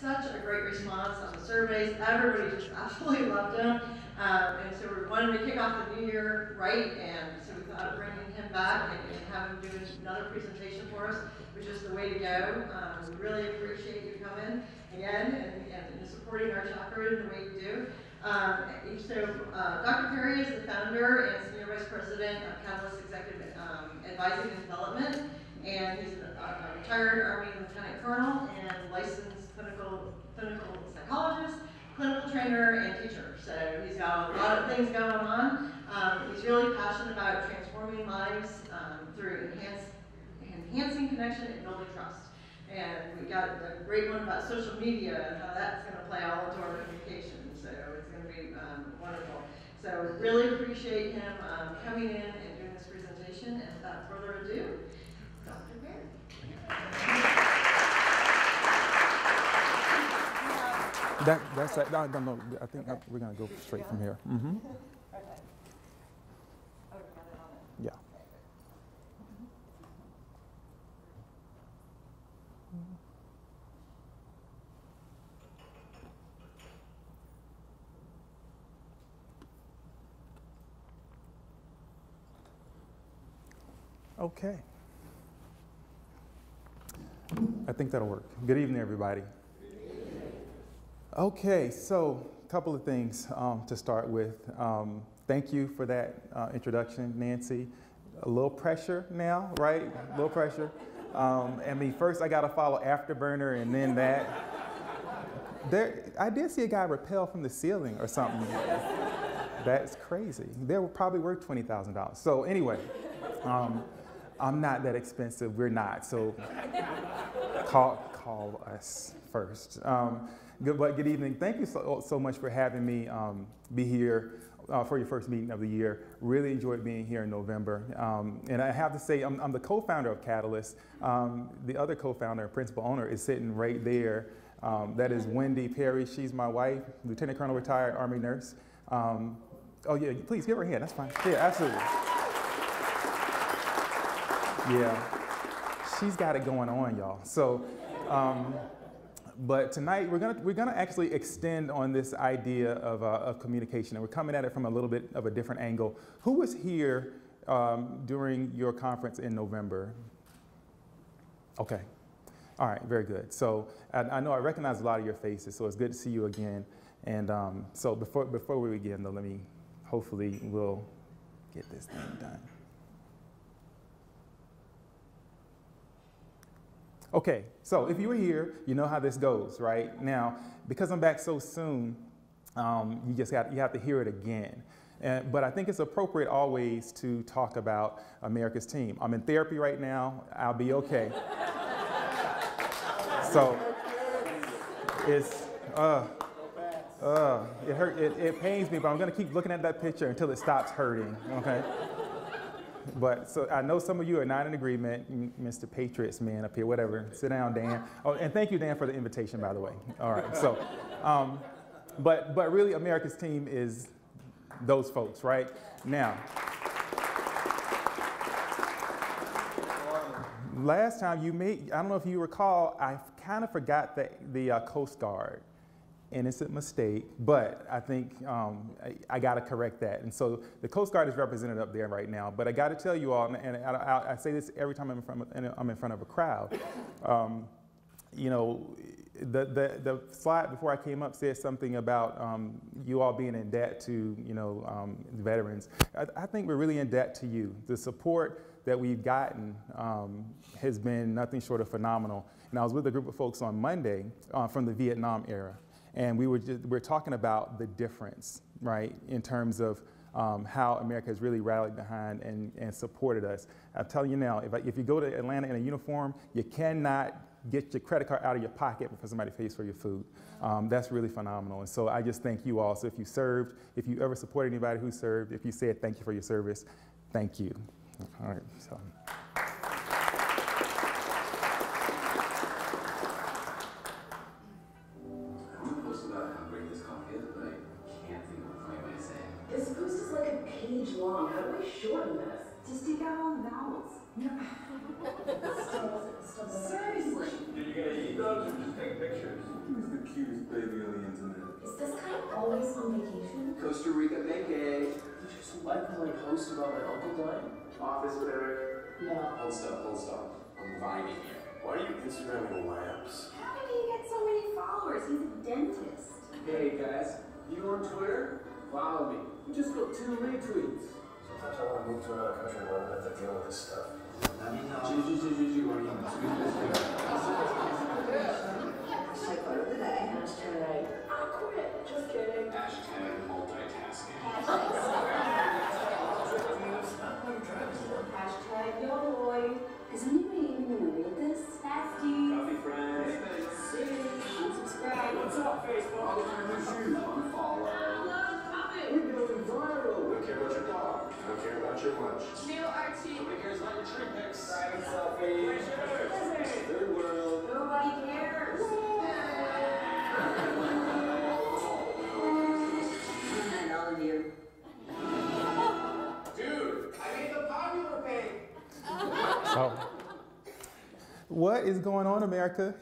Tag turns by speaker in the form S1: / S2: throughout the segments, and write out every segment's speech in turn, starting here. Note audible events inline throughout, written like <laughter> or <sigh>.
S1: such a great response on the surveys. Everybody just <laughs> absolutely loved him. Um, and so we wanted to kick off the new year right, and so we thought of bringing him back and, and have him do another presentation for us, which is the way to go. Um, we really appreciate you coming again and, and supporting our chapter in the way you do. Um, so uh, Dr. Perry is the founder and senior vice president of Katalis Executive um, Advising and Development, and he's a, a retired Army lieutenant colonel and licensed clinical clinical psychologist, clinical trainer, and teacher. So he's got a lot of things going on. Um, he's really passionate about transforming lives um, through enhancing connection and building trust. And we got a great one about social media and how that's going to play all into our communication. So it's going to be um, wonderful. So really appreciate him um, coming in and doing this presentation. And without further ado, Dr. Perry.
S2: That, that's that. No, no, no, I think we're gonna go straight from here. Mm-hmm. Yeah. Okay. I think that'll work. Good evening, everybody. Okay, so a couple of things um, to start with. Um, thank you for that uh, introduction, Nancy. A little pressure now, right? A little pressure. Um, I mean, first I got to follow Afterburner and then that. There, I did see a guy rappel from the ceiling or something. That's crazy. They were probably worth $20,000. So anyway, um, I'm not that expensive. We're not. So call, call us first. Um, good, but good evening. Thank you so, so much for having me um, be here uh, for your first meeting of the year. Really enjoyed being here in November. Um, and I have to say, I'm, I'm the co-founder of Katalis. Um, the other co-founder and principal owner is sitting right there. Um, that is Wendy Perry. She's my wife, Lieutenant Colonel retired Army nurse. Um, oh yeah, please give her a hand. That's fine. Yeah, absolutely. Yeah, she's got it going on, y'all. So, um, but tonight we're gonna we're gonna actually extend on this idea of, uh, of communication, and we're coming at it from a little bit of a different angle. Who was here um, during your conference in November? Okay, all right, very good. So I, I, know I recognize a lot of your faces, so it's good to see you again. And um, so before before we begin, though, let me hopefully we'll get this thing done. Okay, so if you were here, you know how this goes, right? Now, because I'm back so soon, um, you just got you have to hear it again. And, but I think it's appropriate always to talk about America's team. I'm in therapy right now. I'll be okay. <laughs> so it's uh, uh, it hurt. It, it pains me, but I'm gonna keep looking at that picture until it stops hurting. Okay. But so I know some of you are not in agreement, Mr. Patriots man up here, whatever. Sit down, Dan. Oh, and thank you, Dan, for the invitation, by the way. All right. So, um, but but really, America's team is those folks, right? Now. Last time you made, I don't know if you recall, I kind of forgot the, the uh, Coast Guard innocent mistake, but I think um, I, I got to correct that. And so the Coast Guard is represented up there right now. But I got to tell you all, and I, I, I, say this every time I'm in front of, I'm in front of a crowd. Um, you know, the, the, the slide before I came up said something about um, you all being in debt to, you know, um, veterans. I, I, think we're really in debt to you. The support that we've gotten um, has been nothing short of phenomenal. And I was with a group of folks on Monday uh, from the Vietnam era. And we were, just, we are talking about the difference, right, in terms of um, how America has really rallied behind and, and supported us. I'm telling you now, if, if you go to Atlanta in a uniform, you cannot get your credit card out of your pocket before somebody pays for your food. Um, that's really phenomenal. And so I just thank you all. So if you served, if you ever supported anybody who served, if you said thank you for your service, thank you. All right. So.
S3: Got two retweets.
S4: Sometimes I want to move to another country where I don't have to deal with this stuff.
S5: Hashtag photo of the day. Hashtag
S3: I quit. Just kidding.
S4: Hashtag multitasking.
S5: Hashtag yo boy. Is anybody even gonna read this? Fasty.
S3: Coffee friends.
S5: Unsubscribe.
S3: What's up, Facebook? Unfollow. We're going viral.
S4: I don't care about your dog. I don't care about your lunch.
S5: New Archie.
S4: Nobody cares about your tree picks.
S3: Private selfie. Third world.
S5: Nobody cares. And all of you.
S4: Dude, I made the popular page.
S2: Oh. What is going on, America?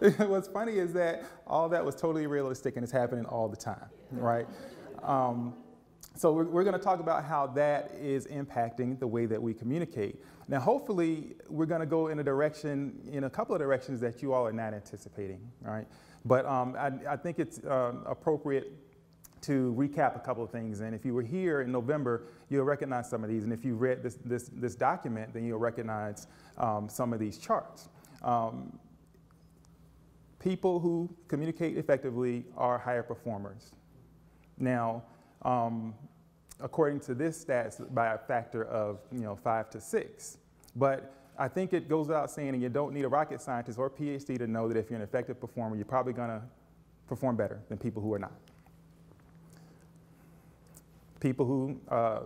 S2: <laughs> What's funny is that all that was totally realistic and it's happening all the time, right? Um, so we're, we're going to talk about how that is impacting the way that we communicate. Now, hopefully, we're going to go in a direction, in a couple of directions that you all are not anticipating, right? But um, I, I think it's um, appropriate to recap a couple of things. And if you were here in November, you'll recognize some of these. And if you read this, this, this document, then you'll recognize um, some of these charts. Um, people who communicate effectively are higher performers. Now, um, according to this stats, by a factor of you know five to six. But I think it goes without saying, and you don't need a rocket scientist or PhD to know that if you're an effective performer, you're probably going to perform better than people who are not. People who uh,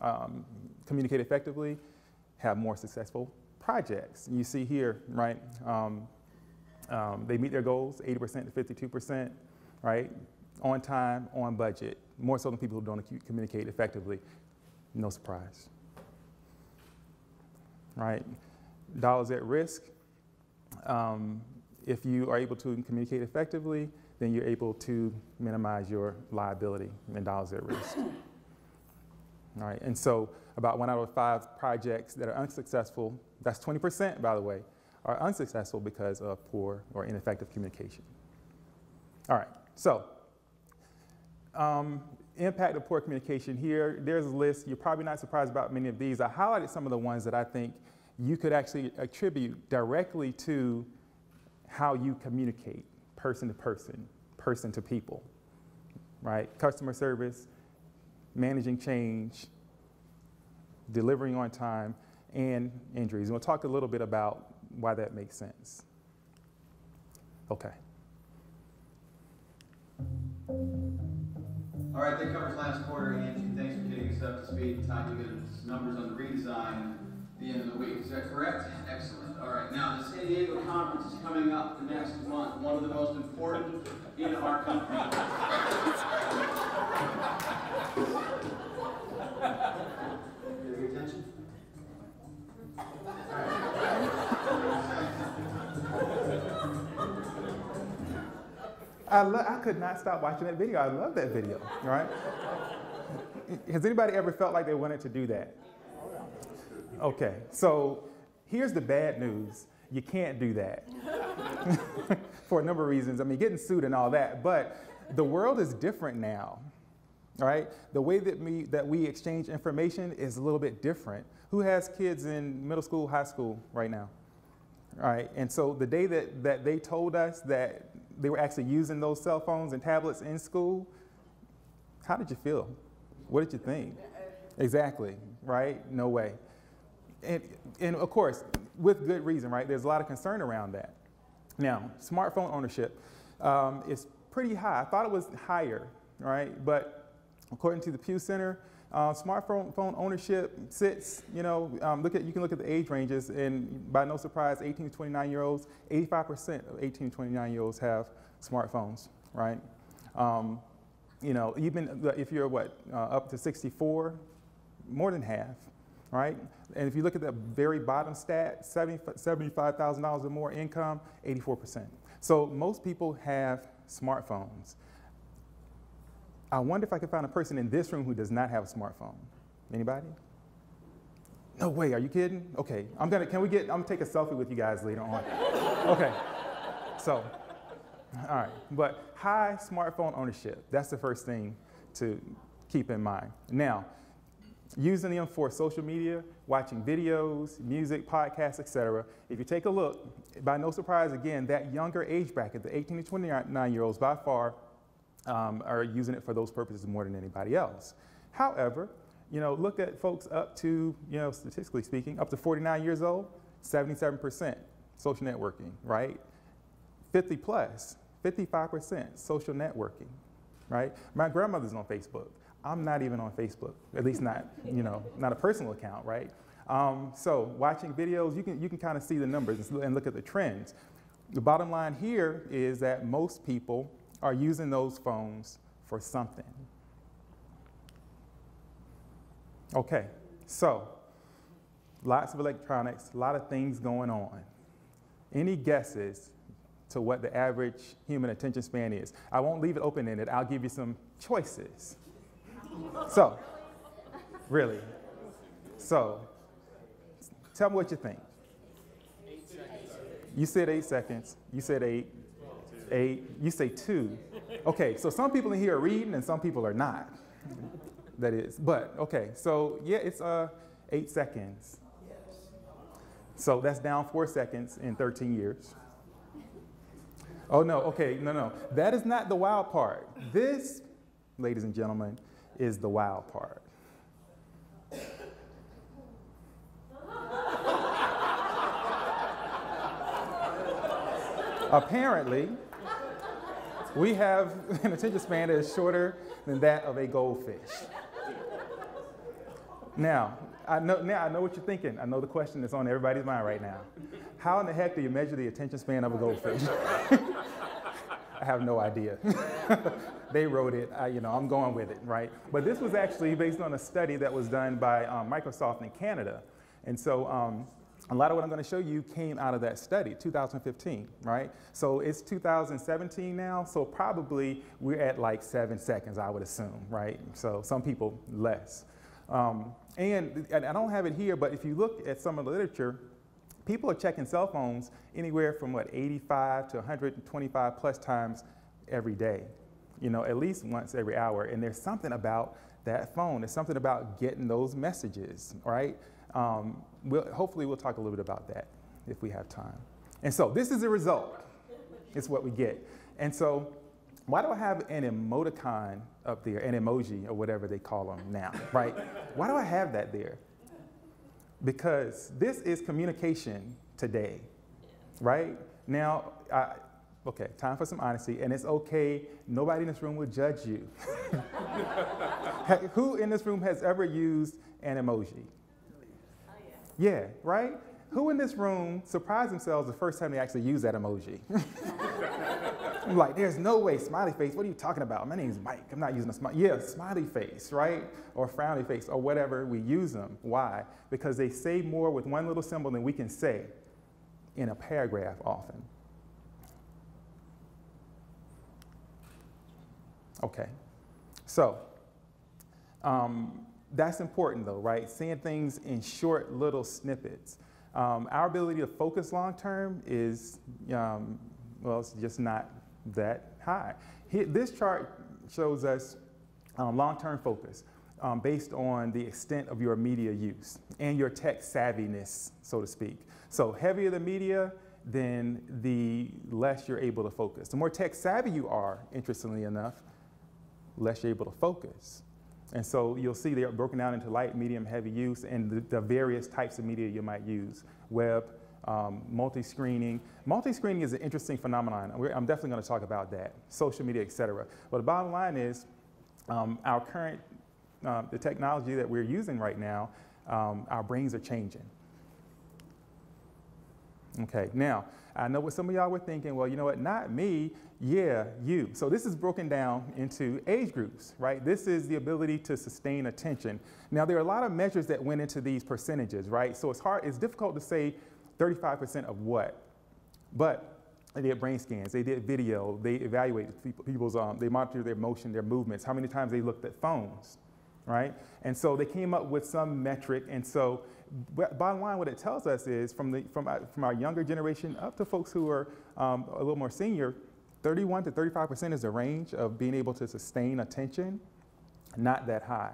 S2: um, communicate effectively have more successful projects. You see here, right? Um, um, they meet their goals, 80% to 52%, right? On time, on budget, more so than people who don't communicate effectively. No surprise. Right? Dollars at risk. Um, if you are able to communicate effectively, then you're able to minimize your liability and dollars at risk. All <coughs> right, and so about one out of five projects that are unsuccessful, that's 20% by the way, are unsuccessful because of poor or ineffective communication. All right, so um, impact of poor communication here, there's a list. You're probably not surprised about many of these. I highlighted some of the ones that I think you could actually attribute directly to how you communicate person to person, person to people, right? Customer service, managing change, delivering on time, and injuries. And we'll talk a little bit about why that makes sense. Okay.
S6: All right, that covers last quarter. Angie, thanks for getting us up to speed. Time to get us numbers on the redesign at the end of the week. Is that correct? Excellent. All right, now the San Diego conference is coming up the next month. One of the most important in our country.
S2: I, lo- I could not stop watching that video. I love that video, right? Has anybody ever felt like they wanted to do that? Okay, so here's the bad news you can't do that <laughs> for a number of reasons. I mean, getting sued and all that, but the world is different now, right? The way that we, that we exchange information is a little bit different. Who has kids in middle school, high school right now? Right, and so the day that, that they told us that they were actually using those cell phones and tablets in school, how did you feel? What did you think? Exactly, right? No way. And, and of course, with good reason, right? There's a lot of concern around that. Now, smartphone ownership um, is pretty high. I thought it was higher, right? But according to the Pew Center, uh, smartphone phone ownership sits, you know, um, look at you can look at the age ranges, and by no surprise, 18 to 29 year olds, 85% of 18 to 29 year olds have smartphones, right? Um, you know, even if you're what uh, up to 64, more than half, right? And if you look at the very bottom stat, 70, $75,000 or more income, 84%. So most people have smartphones. I wonder if I could find a person in this room who does not have a smartphone. Anybody? No way, are you kidding? Okay, I'm gonna, can we get, I'm gonna take a selfie with you guys later on. <laughs> okay, so, all right, but high smartphone ownership, that's the first thing to keep in mind. Now, using them for social media, watching videos, music, podcasts, etc. If you take a look, by no surprise, again, that younger age bracket, the 18 to 29 year olds, by far um, are using it for those purposes more than anybody else. However, you know, look at folks up to, you know, statistically speaking, up to 49 years old, 77% social networking, right? 50 plus, 55% social networking, right? My grandmother's on Facebook. I'm not even on Facebook, at least not, you know, <laughs> not a personal account, right? Um, so watching videos, you can, you can kind of see the numbers and look at the trends. The bottom line here is that most people are using those phones for something. Okay, so lots of electronics, a lot of things going on. Any guesses to what the average human attention span is? I won't leave it open ended, I'll give you some choices. So, really. So, tell me what you think. You said eight seconds. You said eight. Eight. You say two. Okay, so some people in here are reading and some people are not. That is. But okay, so yeah, it's uh eight seconds. So that's down four seconds in 13 years. Oh no, okay, no, no. That is not the wild part. This, ladies and gentlemen, is the wild part. Apparently, we have <laughs> an attention span that is shorter than that of a goldfish. Now, I know, now I know what you're thinking. I know the question that's on everybody's mind right now. How in the heck do you measure the attention span of a goldfish? <laughs> I have no idea. <laughs> they wrote it, I, you know, I'm going with it, right? But this was actually based on a study that was done by um, Microsoft in Canada. And so um, a lot of what I'm going to show you came out of that study, 2015, right? So it's 2017 now, so probably we're at like seven seconds, I would assume, right? So some people less. Um, and, and I don't have it here, but if you look at some of the literature, people are checking cell phones anywhere from what 85 to 125 plus times every day you know at least once every hour and there's something about that phone there's something about getting those messages right um, we'll, hopefully we'll talk a little bit about that if we have time and so this is the result it's what we get and so why do I have an emoticon up there, an emoji or whatever they call them now, <laughs> right? why do I have that there? because this is communication today, right? Now, I, okay, time for some honesty, and it's okay. Nobody in this room will judge you. <laughs> Who in this room has ever used an emoji? Yeah. yeah, right? Who in this room surprised themselves the first time they actually used that emoji? I'm <laughs> like, there's no way, smiley face, what are you talking about? My name's Mike, I'm not using a smiley. Yeah, smiley face, right? Or frowny face, or whatever, we use them. Why? Because they say more with one little symbol than we can say in a paragraph often. Okay, so um, that's important though, right? Seeing things in short little snippets. Um, our ability to focus long term is, um, well, it's just not that high. Here, this chart shows us um, long-term focus um, based on the extent of your media use and your tech savviness, so to speak. So heavier the media, then the less you're able to focus. The more tech savvy you are, interestingly enough, less you're able to focus. And so you'll see they're broken down into light, medium, heavy use, and the, the various types of media you might use. Web, um, multi-screening. Multi-screening is an interesting phenomenon. We're, I'm definitely going to talk about that, social media, et cetera. But the bottom line is um, our current, uh, the technology that we're using right now, um, our brains are changing. Okay, now, I know what some of y'all were thinking, well, you know what, not me, yeah, you. So this is broken down into age groups, right? This is the ability to sustain attention. Now, there are a lot of measures that went into these percentages, right? So it's hard, it's difficult to say 35% of what? But they did brain scans, they did video, they evaluated people, people's, um, they monitored their motion, their movements, how many times they looked at phones, right? And so they came up with some metric. And so, bottom line, what it tells us is from, the, from, our, from our younger generation up to folks who are um, a little more senior, 31 to 35% is the range of being able to sustain attention, not that high.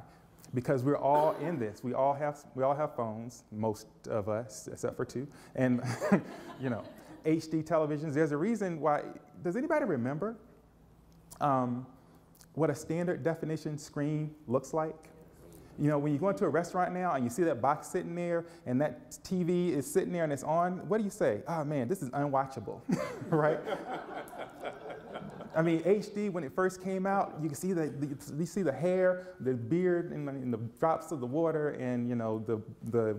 S2: Because we're all in this. We all have, we all have phones, most of us, except for two. And, <laughs> you know, HD televisions. There's a reason why. Does anybody remember um, what a standard definition screen looks like? You know, when you go into a restaurant now and you see that box sitting there and that TV is sitting there and it's on, what do you say? Oh man, this is unwatchable, <laughs> right? I mean, HD when it first came out, you can see the, the you see the hair, the beard, and the, and the, drops of the water, and you know the the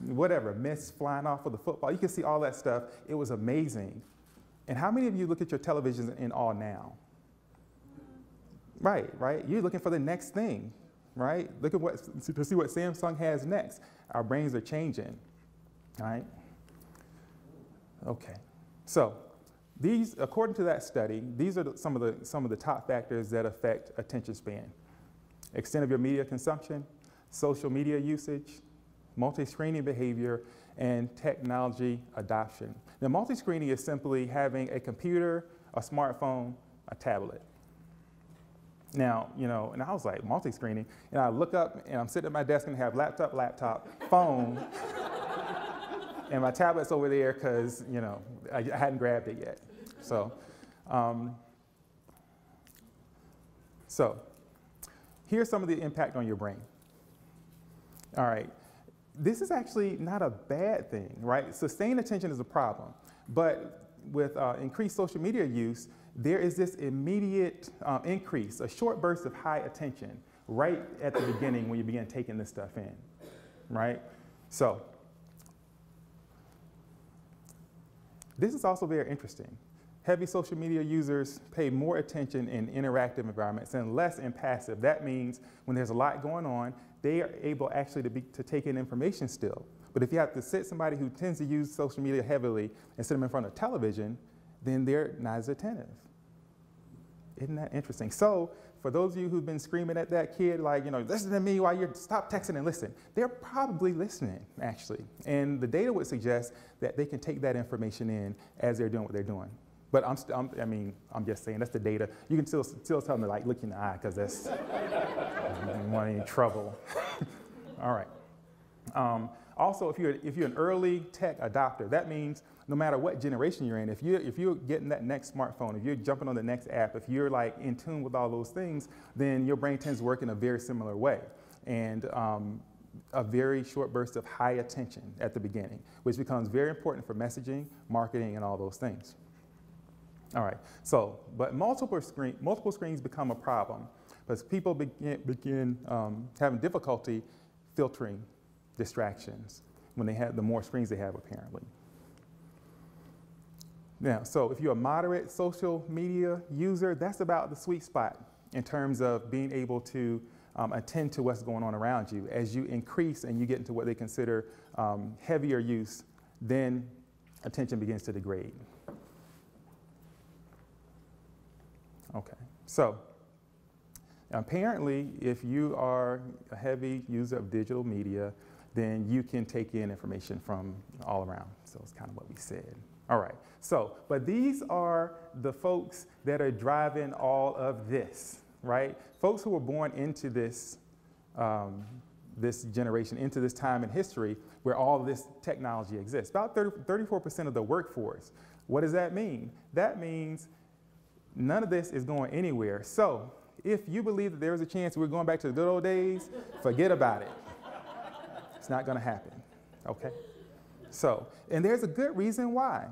S2: whatever mist flying off of the football. You can see all that stuff. It was amazing. And how many of you look at your televisions in awe now? Right, right. You're looking for the next thing, right? Look at what to see what Samsung has next. Our brains are changing, right? Okay, so these, according to that study, these are some, of the, some of the top factors that affect attention span. Extent of your media consumption, social media usage, multi-screening behavior, and technology adoption. Now, multi-screening is simply having a computer, a smartphone, a tablet. Now, you know, and I was like, multi-screening, and I look up and I'm sitting at my desk and have laptop, laptop, phone, <laughs> and my tablet's over there because, you know, I, I hadn't grabbed it yet. So, um, so here's some of the impact on your brain. All right, this is actually not a bad thing, right? Sustained attention is a problem, but with uh, increased social media use, there is this immediate um, increase, a short burst of high attention right at the beginning when you begin taking this stuff in, right? So, this is also very interesting. Heavy social media users pay more attention in interactive environments and less in passive. That means when there's a lot going on, they are able actually to, be, to take in information still. But if you have to sit somebody who tends to use social media heavily and sit them in front of television, then they're not as attentive. Isn't that interesting? So, for those of you who've been screaming at that kid, like, you know, listen to me while you're, stop texting and listen, they're probably listening, actually. And the data would suggest that they can take that information in as they're doing what they're doing. But I'm, st- I'm, i mean, I'm just saying that's the data. You can still, still tell them to like look in the eye because that's <laughs> you don't want any trouble. <laughs> All right. Um, also, if you're, if you're an early tech adopter, that means no matter what generation you're in, if you're, if you're getting that next smartphone, if you're jumping on the next app, if you're like in tune with all those things, then your brain tends to work in a very similar way. And um, a very short burst of high attention at the beginning, which becomes very important for messaging, marketing, and all those things. All right, so, but multiple, screen, multiple screens become a problem because people begin, begin um, having difficulty filtering distractions when they have the more screens they have apparently. Now, so if you're a moderate social media user, that's about the sweet spot in terms of being able to um, attend to what's going on around you. As you increase and you get into what they consider um, heavier use, then attention begins to degrade. Okay, so apparently, if you are a heavy user of digital media, then you can take in information from all around. So it's kind of what we said. All right, so, but these are the folks that are driving all of this, right? Folks who were born into this, um, this generation, into this time in history where all this technology exists. About 30, 34% of the workforce. What does that mean? That means None of this is going anywhere. So if you believe that there is a chance we're going back to the good old days, forget about it. Not going to happen. Okay? So, and there's a good reason why.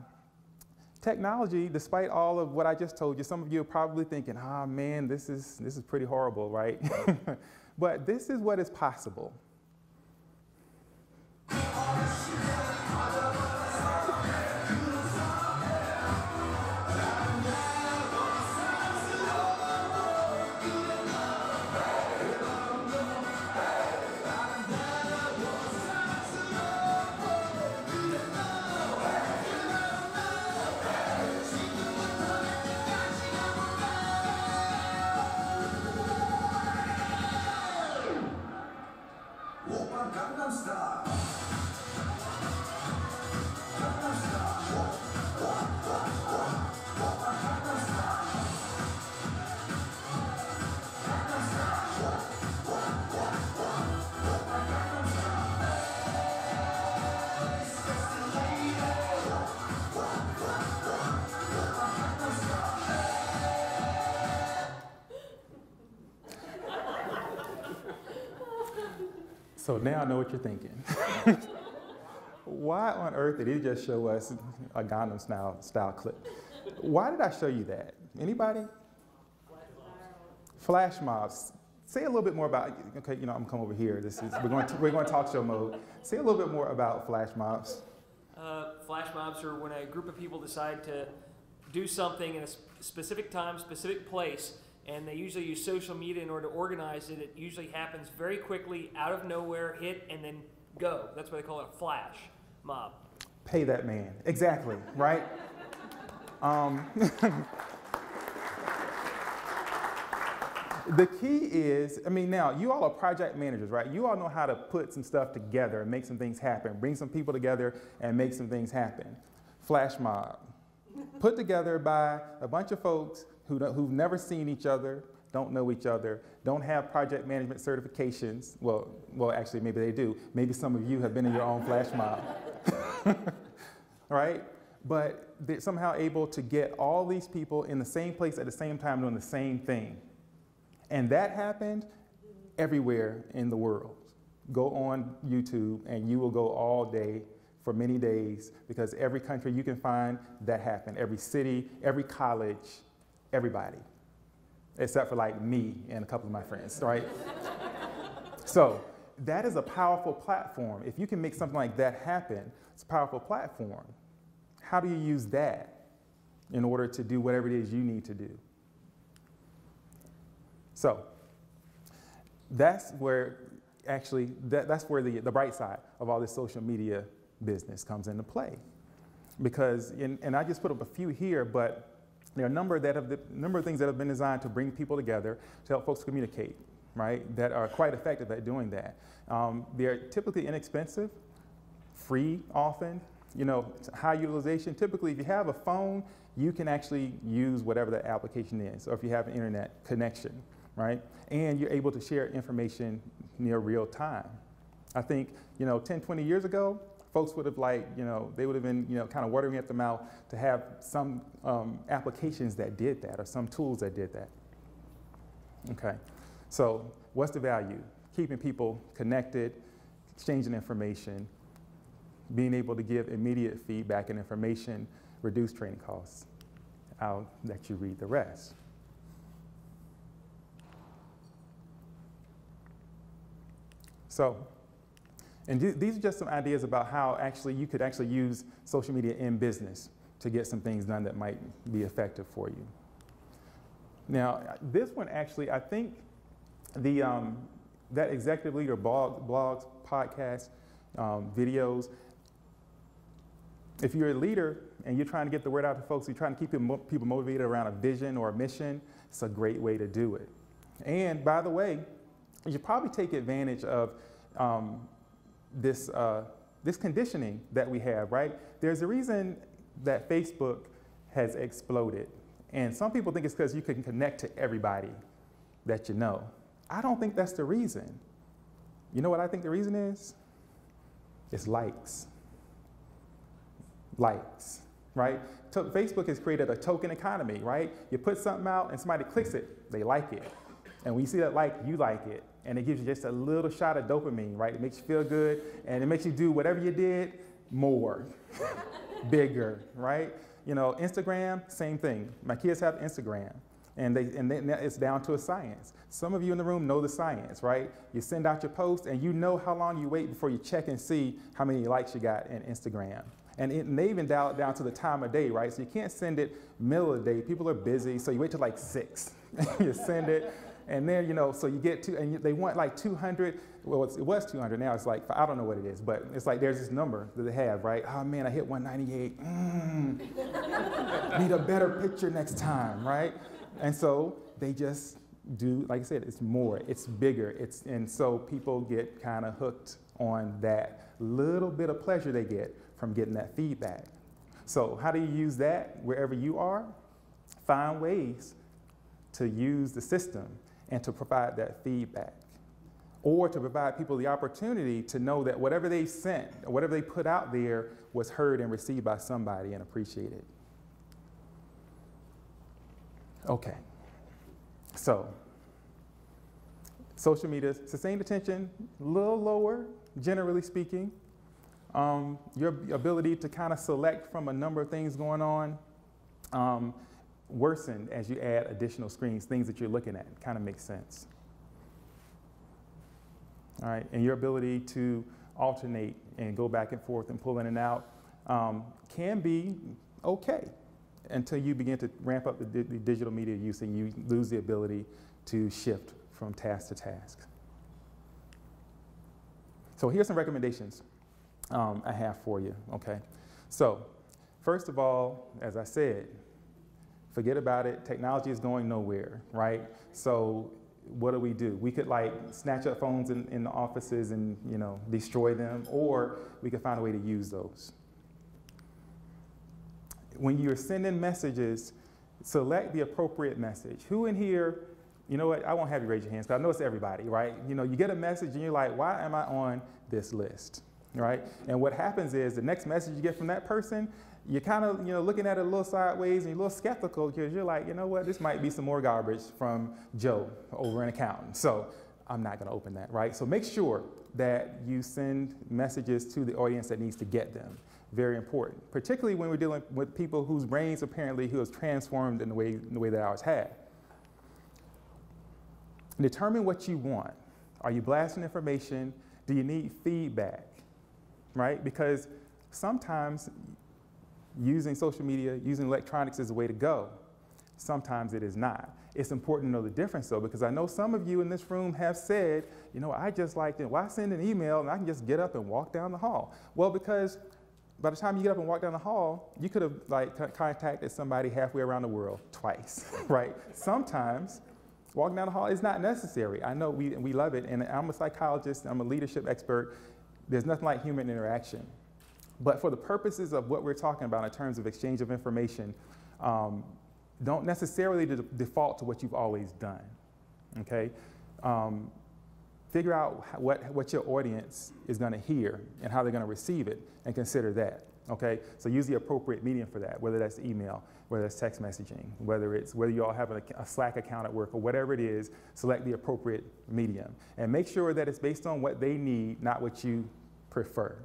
S2: Technology, despite all of what I just told you, some of you are probably thinking, ah, oh, man, this is, this is pretty horrible, right? <laughs> but this is what is possible. So now I know what you're thinking. <laughs> Why on earth did he just show us a Gangnam style, style clip? Why did I show you that? Anybody? Flash mobs. Say a little bit more about. Okay, you know I'm come over here. This is we're going to, we're going to talk show mode. Say a little bit more about flash mobs.
S7: Uh, flash mobs are when a group of people decide to do something in a specific time, specific place, and they usually use social media in order to organize it. It usually happens very quickly, out of nowhere, hit, and then go. That's why they call it a flash mob.
S2: Pay that man. Exactly. Right. Um, <laughs> the key is, I mean, now you all are project managers, right? You all know how to put some stuff together and make some things happen, bring some people together and make some things happen. Flash mob, put together by a bunch of folks who who've never seen each other, don't know each other, don't have project management certifications. Well, well, actually, maybe they do. Maybe some of you have been in your own flash mob, <laughs> right? But they're somehow able to get all these people in the same place at the same time doing the same thing. And that happened everywhere in the world. Go on YouTube and you will go all day for many days because every country you can find that happened. Every city, every college, everybody. Except for like me and a couple of my friends, right? so that is a powerful platform. If you can make something like that happen, it's a powerful platform. How do you use that in order to do whatever it is you need to do? So that's where actually that, that's where the, the bright side of all this social media business comes into play. Because in, and I just put up a few here, but there are a number that have number of things that have been designed to bring people together to help folks communicate, right? That are quite effective at doing that. Um, they're typically inexpensive, free often, you know, high utilization. Typically, if you have a phone, you can actually use whatever the application is, or if you have an internet connection, right? And you're able to share information near real time. I think, you know, 10, 20 years ago, folks would have like, you know, they would have been, you know, kind of watering at the mouth to have some um, applications that did that or some tools that did that. Okay, so what's the value? Keeping people connected, exchanging information, being able to give immediate feedback and information, reduce training costs. I'll let you read the rest. So, and th- these are just some ideas about how actually you could actually use social media in business to get some things done that might be effective for you. Now, this one actually, I think the um, that executive leader blog, blogs, podcasts, um, videos. If you're a leader and you're trying to get the word out to folks, you're trying to keep people motivated around a vision or a mission, it's a great way to do it. And by the way, you should probably take advantage of um, this, uh, this conditioning that we have, right? There's a reason that Facebook has exploded. And some people think it's because you can connect to everybody that you know. I don't think that's the reason. You know what I think the reason is? It's likes. Likes, right? To- Facebook has created a token economy, right? You put something out and somebody clicks it, they like it. And when you see that like, you like it. And it gives you just a little shot of dopamine, right? It makes you feel good and it makes you do whatever you did more, <laughs> bigger, right? You know, Instagram, same thing. My kids have Instagram. And, they, and then it's down to a science. Some of you in the room know the science, right? You send out your post and you know how long you wait before you check and see how many likes you got in Instagram. And, it, and they even dial it down to the time of day, right? So you can't send it middle of the day. People are busy, so you wait till like six. <laughs> you send it, and then you know, so you get to, and you, they want like 200. Well, it was 200. Now it's like I don't know what it is, but it's like there's this number that they have, right? Oh man, I hit 198. Mm. <laughs> Need a better picture next time, right? And so they just do, like I said, it's more, it's bigger, it's, and so people get kind of hooked on that little bit of pleasure they get from getting that feedback. So, how do you use that wherever you are? Find ways to use the system and to provide that feedback. Or to provide people the opportunity to know that whatever they sent, whatever they put out there, was heard and received by somebody and appreciated. Okay. So, Social media, sustained attention, a little lower, generally speaking. Um, your ability to kind of select from a number of things going on um, worsened as you add additional screens, things that you're looking at. Kind of makes sense. All right, and your ability to alternate and go back and forth and pull in and out um, can be okay until you begin to ramp up the, di- the digital media use and you lose the ability to shift from task to task. So here's some recommendations um, I have for you, okay? So, first of all, as I said, forget about it. Technology is going nowhere, right? So, what do we do? We could like snatch up phones in, in the offices and, you know, destroy them, or we could find a way to use those. When you're sending messages, select the appropriate message. Who in here, you know what, I won't have you raise your hands, because I know it's everybody, right? You know, you get a message and you're like, why am I on this list? right? And what happens is the next message you get from that person, you're kind of you know looking at it a little sideways and you're a little skeptical because you're like, you know what, this might be some more garbage from Joe over an accountant. So I'm not going to open that, right? So make sure that you send messages to the audience that needs to get them. Very important, particularly when we're dealing with people whose brains apparently who has transformed in the way in the way that ours had. Determine what you want. Are you blasting information? Do you need feedback? right? Because sometimes using social media, using electronics is the way to go. Sometimes it is not. It's important to know the difference though, because I know some of you in this room have said, you know, I just like it. Why send an email and I can just get up and walk down the hall? Well, because by the time you get up and walk down the hall, you could have like contacted somebody halfway around the world twice, <laughs> right? Sometimes walking down the hall is not necessary. I know we, we love it, and I'm a psychologist, I'm a leadership expert, there's nothing like human interaction. But for the purposes of what we're talking about in terms of exchange of information, um, don't necessarily de- default to what you've always done. Okay? Um, figure out what, what your audience is going to hear and how they're going to receive it and consider that. Okay? So use the appropriate medium for that, whether that's email, whether it's text messaging, whether it's whether you all have a, a Slack account at work or whatever it is, select the appropriate medium. And make sure that it's based on what they need, not what you prefer.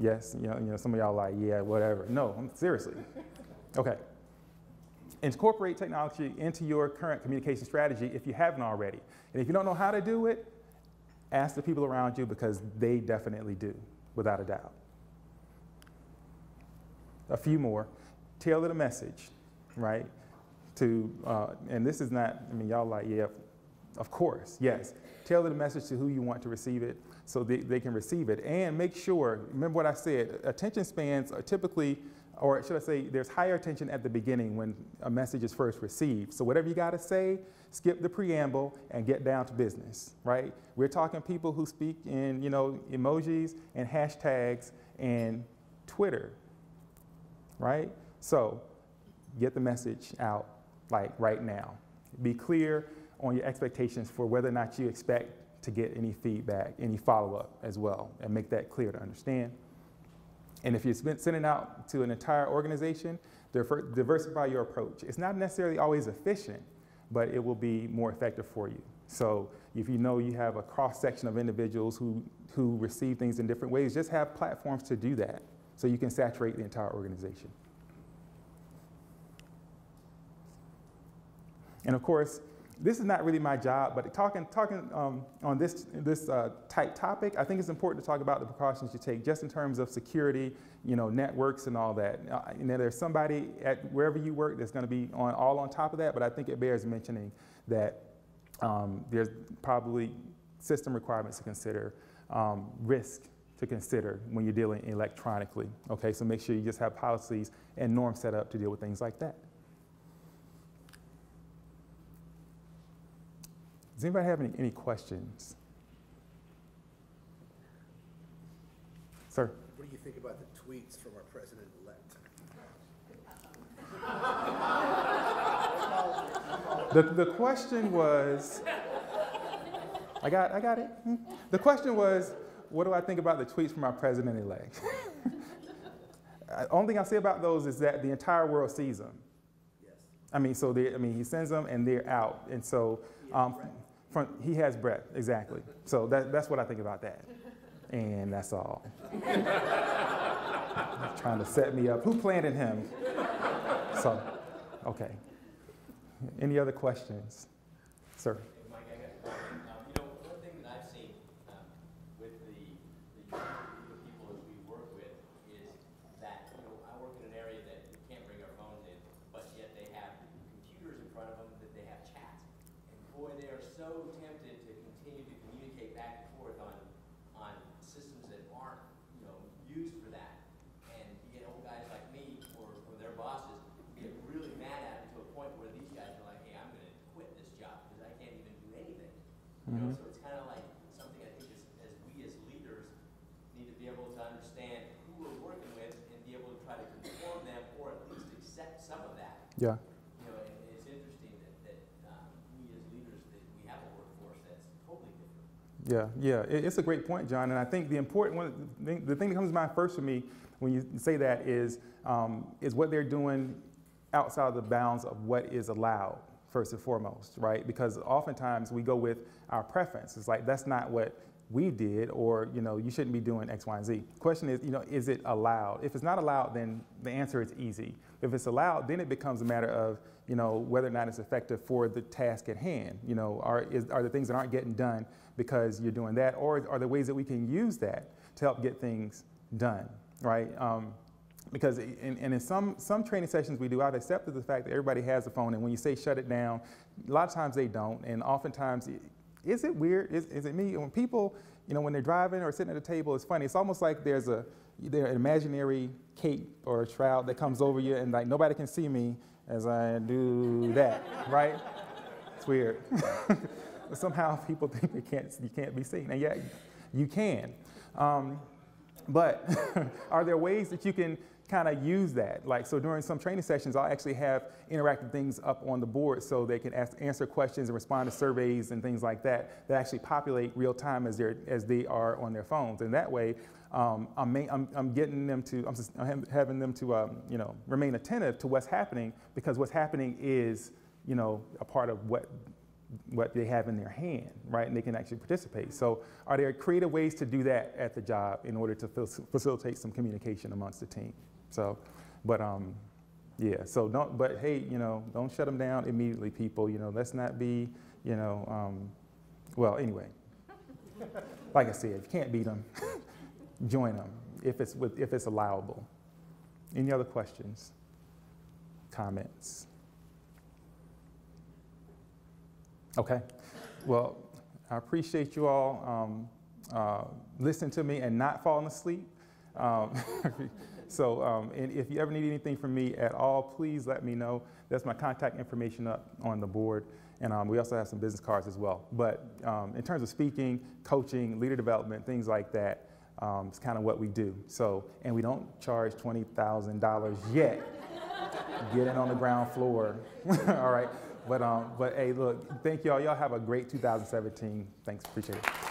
S2: Yes, you know, you know, some of y'all like, yeah, whatever. No, seriously. Okay. Incorporate technology into your current communication strategy if you haven't already. And if you don't know how to do it, ask the people around you because they definitely do, without a doubt. A few more. Tailor the message, right? To, uh, and this is not, I mean, y'all like, yeah, of course, yes tailor the message to who you want to receive it so they, they can receive it. And make sure, remember what I said, attention spans are typically, or should I say, there's higher attention at the beginning when a message is first received. So whatever you got to say, skip the preamble and get down to business, right? We're talking people who speak in, you know, emojis and hashtags and Twitter, right? So get the message out like right now. Be clear on your expectations for whether or not you expect to get any feedback, any follow up as well, and make that clear to understand. And if you're sending out to an entire organization, diversify your approach. It's not necessarily always efficient, but it will be more effective for you. So if you know you have a cross section of individuals who, who receive things in different ways, just have platforms to do that so you can saturate the entire organization. And of course, this is not really my job, but talking, talking um, on this, this uh, tight topic, I think it's important to talk about the precautions you take just in terms of security, you know, networks and all that. Uh, there's somebody at wherever you work that's going to be on all on top of that, but I think it bears mentioning that um, there's probably system requirements to consider, um, risk to consider when you're dealing electronically. Okay, so make sure you just have policies and norms set up to deal with things like that. Does anybody have any, any questions? Sir?
S8: What do you think about the tweets from our president-elect?
S2: the, the question was, I got, I got it. Hmm. The question was, what do I think about the tweets from our president-elect? the <laughs> only thing I say about those is that the entire world sees them.
S8: Yes.
S2: I mean, so they, I mean, he sends them and they're out. And so, um, from, he has breath, exactly. So that, that's what I think about that. And that's all. <laughs> Trying to set me up. Who planted him? So, okay. Any other questions? Sir?
S9: Mike, I got a question. Um, you know, one thing that I've seen, um, with the, the people that we work with is that, I work in an area that can't bring our phones in, but yet they have computers in front of them that they boy, they are so tempted to continue to communicate back and forth on, on systems that aren't, you know, used for that. And you get old guys like me or, or their bosses get really mad at them to a point where these guys are like, hey, I'm gonna quit this job because I can't even do anything. You know, mm-hmm. so it's kind of like something I think as, as we as leaders need to be able to understand who we're working with and be able to try to conform them or at least accept some of that.
S2: Yeah.
S9: You know, and it's interesting that, that, um, we as leaders, that we have a workforce that's totally different.
S2: Yeah, yeah, it's a great point, John. And I think the important one, the thing, that comes to mind first for me when you say that is, um, is what they're doing outside of the bounds of what is allowed, first and foremost, right? Because oftentimes we go with our preference. It's like, that's not what we did, or, you know, you shouldn't be doing X, Y, and Z. Question is, you know, is it allowed? If it's not allowed, then the answer is easy. If it's allowed, then it becomes a matter of, you know, whether or not it's effective for the task at hand. You know, are, is, are the things that aren't getting done because you're doing that, or are there ways that we can use that to help get things done, right? Um, because in, and in some, some training sessions we do, I've accepted the fact that everybody has a phone, and when you say shut it down, a lot of times they don't, and oftentimes, is it weird? Is, is it me? When people, you know, when they're driving or sitting at a table, it's funny. It's almost like there's a there's an imaginary cape or a shroud that comes over you, and like nobody can see me as I do that, <laughs> right? It's weird. <laughs> Somehow <laughs> people think they can't, you can't be seen, and yet you can. Um, but <laughs> are there ways that you can kind of use that? Like, so during some training sessions, I'll actually have interactive things up on the board so they can ask, answer questions and respond to surveys and things like that that actually populate real time as, they're, as they are on their phones. And that way, um, I'm, I'm, I'm getting them to, I'm, just, I'm having them to, um, you know, remain attentive to what's happening because what's happening is, you know, a part of what what they have in their hand, right? And they can actually participate. So, are there creative ways to do that at the job in order to fac- facilitate some communication amongst the team? So, but um, yeah. So don't. But hey, you know, don't shut them down immediately, people. You know, let's not be, you know, um, well, anyway. <laughs> like I said, if you can't beat them, <laughs> join them if it's with, if it's allowable. Any other questions? Comments? Okay. Well, I appreciate you all um, uh, listening to me and not falling asleep. Um, <laughs> so, um, and if you ever need anything from me at all, please let me know. That's my contact information up on the board. And um, we also have some business cards as well. But um, in terms of speaking, coaching, leader development, things like that, um, it's kind of what we do. So, and we don't charge $20,000 yet. <laughs> Get in on the ground floor. <laughs> all right. But, um, but hey, look, thank y'all. Y'all have a great 2017. Thanks. Appreciate it.